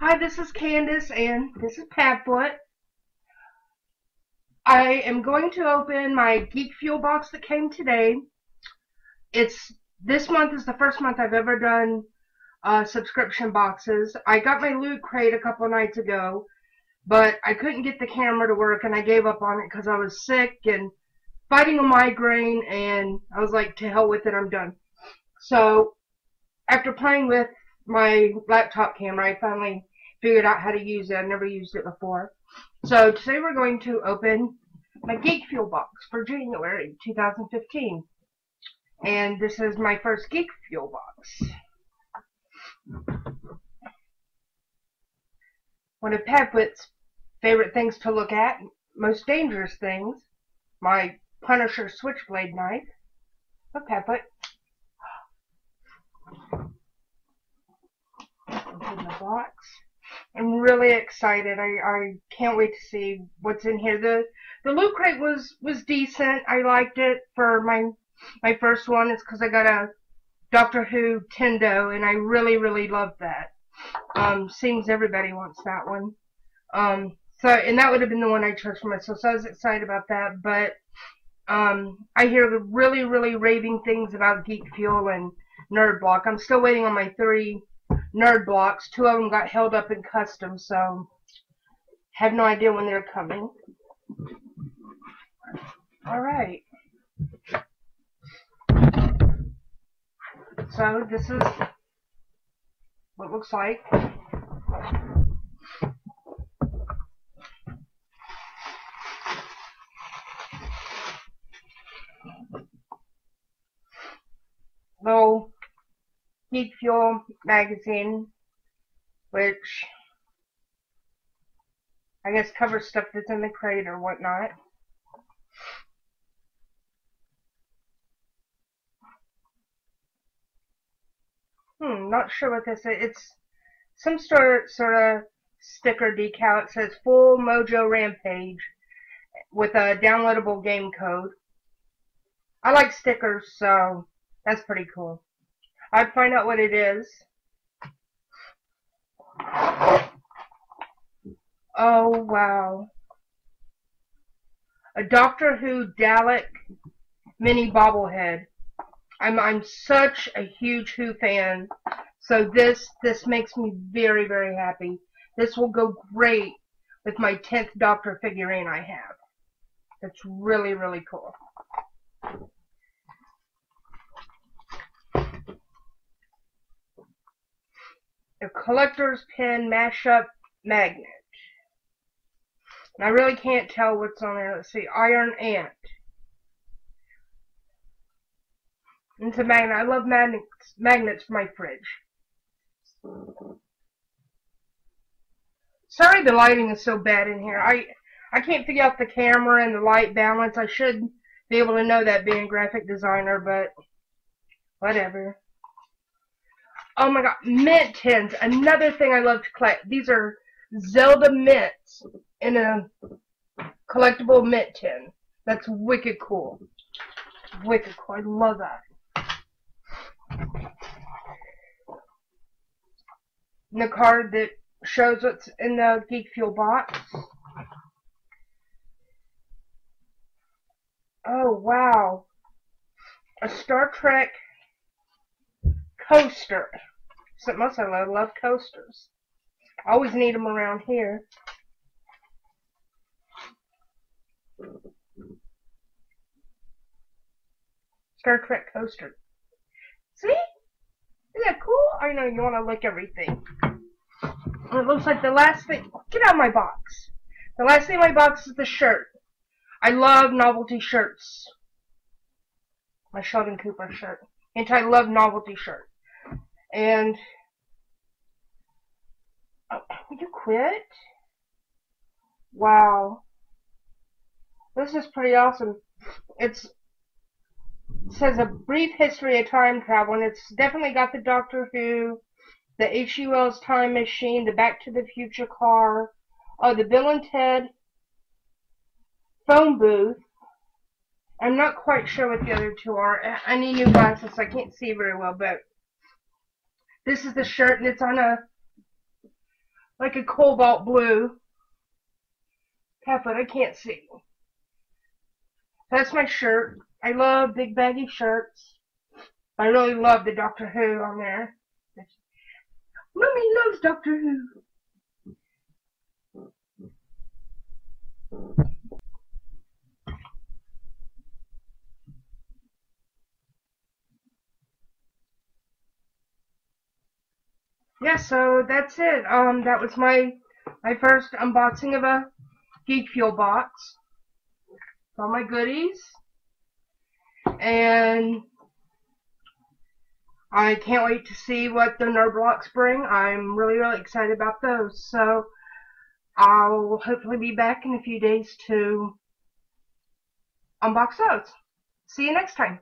Hi, this is Candace and this is Padfoot. I am going to open my Geek Fuel box that came today. It's this month is the first month I've ever done uh, subscription boxes. I got my loot crate a couple nights ago, but I couldn't get the camera to work and I gave up on it because I was sick and fighting a migraine and I was like, to hell with it, I'm done. So after playing with my laptop camera, I finally figured out how to use it. I've never used it before. So today we're going to open my Geek Fuel box for January 2015. And this is my first Geek Fuel box. One of Padfoot's favorite things to look at, most dangerous things, my Punisher switchblade knife. Oh, Padfoot. Open the box. I'm really excited. I, I can't wait to see what's in here. The the loot crate was was decent. I liked it for my my first one. It's because I got a Doctor Who Tendo, and I really really loved that. Um, seems everybody wants that one. Um, so and that would have been the one I chose for myself. So I was excited about that. But um, I hear the really really raving things about Geek Fuel and Nerd Block. I'm still waiting on my three nerd blocks. Two of them got held up in customs, so have no idea when they're coming. Alright. So this is what it looks like. Geek Fuel magazine, which I guess covers stuff that's in the crate or whatnot. Hmm, not sure what this is. It's some sort sort of sticker decal. It says Full Mojo Rampage with a downloadable game code. I like stickers, so that's pretty cool. I'd find out what it is. Oh, wow. A Doctor Who Dalek mini bobblehead. I'm I'm such a huge Who fan, so this this makes me very very happy. This will go great with my 10th Doctor figurine I have. It's really really cool. A collector's pin mashup magnet. And I really can't tell what's on there. Let's see, Iron Ant. It's a magnet. I love magnets, magnets for my fridge. Sorry the lighting is so bad in here. I I can't figure out the camera and the light balance. I should be able to know that being a graphic designer, but whatever. Oh my god, mint tins. Another thing I love to collect. These are Zelda mints in a collectible mint tin. That's wicked cool. Wicked cool. I love that. And the card that shows what's in the Geek Fuel box. Oh, wow. A Star Trek coaster. Something else I love, love coasters. I always need them around here. Star Trek coaster. See? Isn't that cool? I know you want to lick everything. It looks like the last thing. Get out of my box. The last thing in my box is the shirt. I love novelty shirts. My Sheldon Cooper shirt. And I love novelty shirt. And oh, will you quit? Wow. This is pretty awesome. It's it says a brief history of time travel, and it's definitely got the Doctor Who, the. Wells time machine, the Back to the Future car, oh, the Bill and Ted phone booth. I'm not quite sure what the other two are. I need new glasses, so I can't see very well, but this is the shirt, and it's on a like a cobalt blue. It I can't see. That's my shirt. I love big baggy shirts. I really love the Doctor Who on there. Mummy loves Doctor Who. Yeah, so that's it. Um, that was my my first unboxing of a Geek Fuel box. All my goodies. And I can't wait to see what the Nerd Blocks bring. I'm really, really excited about those. So I'll hopefully be back in a few days to unbox those. See you next time.